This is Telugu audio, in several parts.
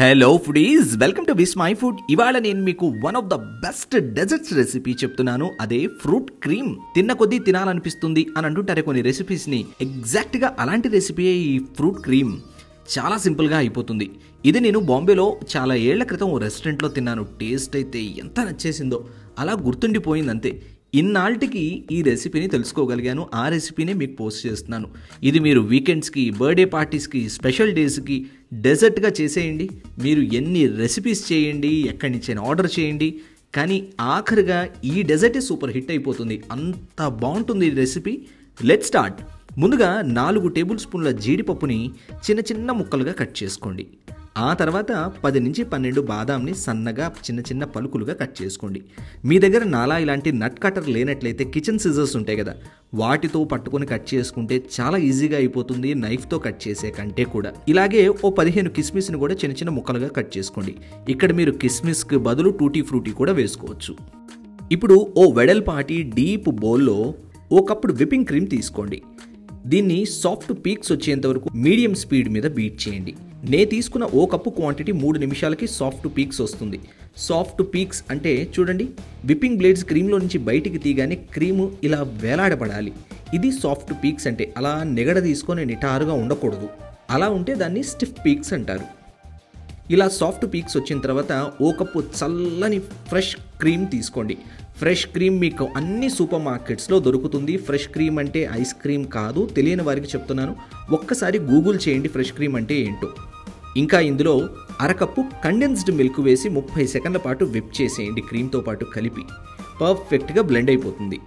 Hello foodies welcome to Vismai food ఇవాళ నేను మీకు one of the best desserts recipe చెప్తున్నాను. అదే ఫ్రూట్ క్రీమ్ తిన్న కొద్దీ తినాలనిపిస్తుంది అని అంటుంటారే కొన్ని రెసిపీస్ని ఎగ్జాక్ట్గా అలాంటి రెసిపీయే ఈ ఫ్రూట్ క్రీమ్ చాలా సింపుల్గా అయిపోతుంది. ఇది నేను బాంబేలో చాలా ఏళ్ళ క్రితం ఓ రెస్టారెంట్లో తిన్నాను. టేస్ట్ అయితే ఎంత నచ్చేసిందో. అలా గుర్తుండిపోయింది అంతే ఇన్నాళ్ళకి ఈ రెసిపీని తెలుసుకోగలిగాను. ఆ రెసిపీనే మీకు పోస్ట్ చేస్తున్నాను. ఇది మీరు వీకెండ్స్కి బర్త్డే పార్టీస్కి స్పెషల్ డేస్కి డెజర్ట్గా చేసేయండి. మీరు ఎన్ని రెసిపీస్ చేయండి ఎక్కడి నుంచైనా ఆర్డర్ చేయండి. కానీ ఆఖరిగా ఈ డెజర్టే సూపర్ హిట్ అయిపోతుంది. అంత బాగుంటుంది ఈ రెసిపీ. Let start. ముందుగా నాలుగు టేబుల్ స్పూన్ల జీడిపప్పుని చిన్న చిన్న ముక్కలుగా కట్ చేసుకోండి. ఆ తర్వాత పది నుంచి పన్నెండు బాదాంని సన్నగా చిన్న చిన్న పలుకులుగా కట్ చేసుకోండి. మీ దగ్గర నాలా ఇలాంటి నట్ కటర్ లేనట్లయితే కిచెన్ సిజర్స్ ఉంటాయి కదా వాటితో పట్టుకొని కట్ చేసుకుంటే చాలా ఈజీగా అయిపోతుంది నైఫ్తో కట్ చేసే కంటే కూడా. ఇలాగే ఓ పదిహేను కిస్మిస్ని కూడా చిన్న చిన్న ముక్కలుగా కట్ చేసుకోండి. ఇక్కడ మీరు కిస్మిస్కి బదులు టూటీ ఫ్రూటీ కూడా వేసుకోవచ్చు. ఇప్పుడు ఓ వెడల్పాటి డీప్ బౌల్లో ఓ కప్పుడు విప్పింగ్ క్రీమ్ తీసుకోండి. దీన్ని సాఫ్ట్ పీక్స్ వచ్చేంత వరకు మీడియం స్పీడ్ మీద బీట్ చేయండి. నే తీసుకున్న ఓ కప్పు క్వాంటిటీ మూడు నిమిషాలకి సాఫ్ట్ పీక్స్ వస్తుంది. సాఫ్ట్ పీక్స్ అంటే చూడండి విప్పింగ్ బ్లేడ్స్ క్రీమ్లో నుంచి బయటికి తీగానే క్రీము ఇలా వేలాడబడాలి. ఇది సాఫ్ట్ పీక్స్ అంటే అలా నిగడ తీసుకొని నిటారుగా ఉండకూడదు. అలా ఉంటే దాన్ని స్టిఫ్ పీక్స్ అంటారు. ఇలా సాఫ్ట్ పీక్స్ వచ్చిన తర్వాత ఓ కప్పు చల్లని ఫ్రెష్ క్రీమ్ తీసుకోండి. ఫ్రెష్ క్రీమ్ మీకు అన్ని సూపర్ మార్కెట్స్లో దొరుకుతుంది. ఫ్రెష్ క్రీమ్ అంటే ఐస్ క్రీమ్ కాదు. తెలియని వారికి చెప్తున్నాను. ఒక్కసారి గూగుల్ చేయండి ఫ్రెష్ క్రీమ్ అంటే ఏంటో. ఇంకా ఇందులో అరకప్పు కండెన్స్డ్ మిల్క్ వేసి ముప్పై సెకండ్ల పాటు విప్ చేసేయండి క్రీమ్తో పాటు కలిపి. పర్ఫెక్ట్గా బ్లెండ్ అయిపోతుంది.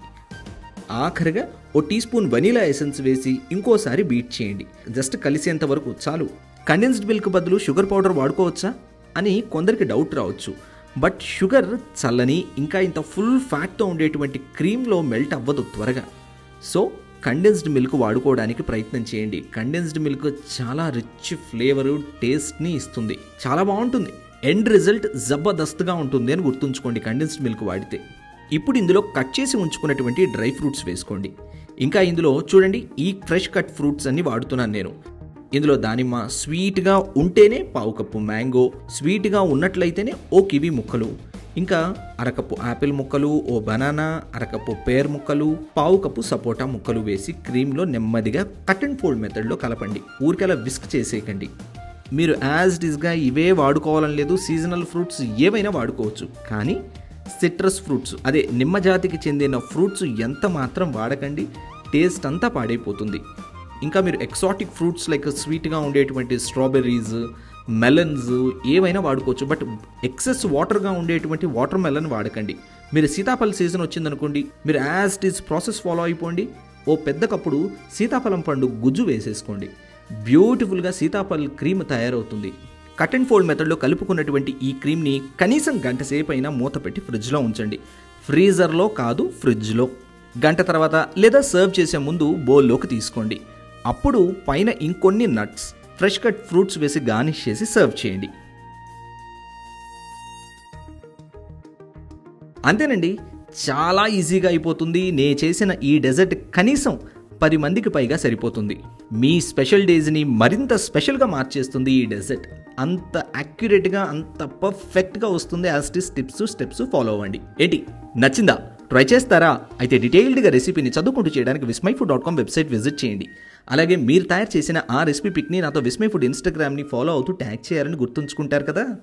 ఆఖరిగా ఓ టీ స్పూన్ వనీలా ఎసెన్స్ వేసి ఇంకోసారి బీట్ చేయండి. జస్ట్ కలిసేంత వరకు చాలు. కండెన్స్డ్ మిల్క్ బదులు షుగర్ పౌడర్ వాడుకోవచ్చా? అని కొందరికి డౌట్ రావచ్చు. బట్ షుగర్ చల్లని ఇంకా ఇంత ఫుల్ ఫ్యాట్తో ఉండేటువంటి క్రీమ్లో మెల్ట్ అవ్వదు త్వరగా. సో కండెన్స్డ్ మిల్క్ వాడుకోవడానికి ప్రయత్నం చేయండి. కండెన్స్డ్ మిల్క్ చాలా రిచ్ ఫ్లేవరు టేస్ట్ని ఇస్తుంది. చాలా బాగుంటుంది. ఎండ్ రిజల్ట్ జబర్దస్త్గా ఉంటుంది అని గుర్తుంచుకోండి కండెన్స్డ్ మిల్క్ వాడితే. ఇప్పుడు ఇందులో కట్ చేసి ఉంచుకున్నటువంటి డ్రై ఫ్రూట్స్ వేసుకోండి. ఇంకా ఇందులో చూడండి ఈ ఫ్రెష్ కట్ ఫ్రూట్స్ అన్ని వాడుతున్నాను నేను. ఇందులో దానిమ్మ స్వీట్గా ఉంటేనే పావు కప్పు మ్యాంగో స్వీట్గా ఉన్నట్లయితేనే ఓ కివి ముక్కలు. ఇంకా అరకప్పు యాపిల్ ముక్కలు ఓ బనానా అరకప్పు పేర్ ముక్కలు పావు కప్పు సపోటా ముక్కలు వేసి క్రీమ్లో నెమ్మదిగా కట్ అండ్ ఫోల్డ్ మెథడ్లో కలపండి. ఊరికలా విస్క్ చేసేయకండి. మీరు యాజ్ డిస్గా ఇవే వాడుకోవాలని లేదు సీజనల్ ఫ్రూట్స్ ఏవైనా వాడుకోవచ్చు. కానీ సిట్రస్ ఫ్రూట్స్ అదే నిమ్మ జాతికి చెందిన ఫ్రూట్స్ ఎంత మాత్రం వాడకండి టేస్ట్ అంతా పాడైపోతుంది. ఇంకా మీరు ఎక్సాటిక్ ఫ్రూట్స్ లైక్ స్వీట్గా ఉండేటువంటి స్ట్రాబెర్రీస్ మెలన్స్ ఏవైనా వాడుకోవచ్చు. బట్ ఎక్సెస్ వాటర్గా ఉండేటువంటి వాటర్ మెలన్ వాడకండి. మీరు సీతాఫల సీజన్ వచ్చిందనుకోండి మీరు as it is process follow అయిపోండి. ఓ పెద్ద కప్పుడు సీతాఫలం పండు గుజ్జు వేసేసుకోండి. బ్యూటిఫుల్గా సీతాఫల క్రీమ్ తయారవుతుంది. కట్ అండ్ ఫోల్డ్ మెథడ్లో కలుపుకున్నటువంటి ఈ క్రీమ్ని కనీసం గంట సేపు అయినా మూత పెట్టి ఫ్రిడ్జ్లో ఉంచండి. ఫ్రీజర్లో కాదు ఫ్రిడ్జ్లో గంట తర్వాత లేదా సర్వ్ చేసే ముందు బౌల్లోకి తీసుకోండి. అప్పుడు పైన ఇంకొన్ని నట్స్ ఫ్రెష్ కట్ ఫ్రూట్స్ వేసి గార్నిష్ చేసి సర్వ్ చేయండి. అంతేనండి చాలా ఈజీగా అయిపోతుంది. నే చేసిన ఈ డెజర్ట్ కనీసం పది మందికి పైగా సరిపోతుంది. మీ స్పెషల్ డేస్ని మరింత స్పెషల్గా మార్చేస్తుంది ఈ డెజర్ట్ అంత యాక్యురేట్గా అంత పర్ఫెక్ట్గా వస్తుంది. As this steps steps follow అవ్వండి ఏంటి? నచ్చిందా? ట్రై చేస్తారా? అయితే డీటెయిల్డ్గా రెసిపీని చదువుకుంటూ చేయడానికి Vismai food dot com website visit చేయండి. అలాగే మీరు తయారు చేసిన ఆ రెసిపీ పిక్ని నాతో విస్మై ఫుడ్ ఇన్స్టాగ్రామ్ని ఫాలో అవుతూ ట్యాగ్ చేయాలని గుర్తుంచుకుంటారు కదా?